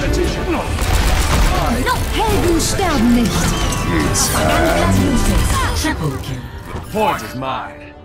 repetition. Helden sterben nicht. Verdammt. Triple kill. The point is mine.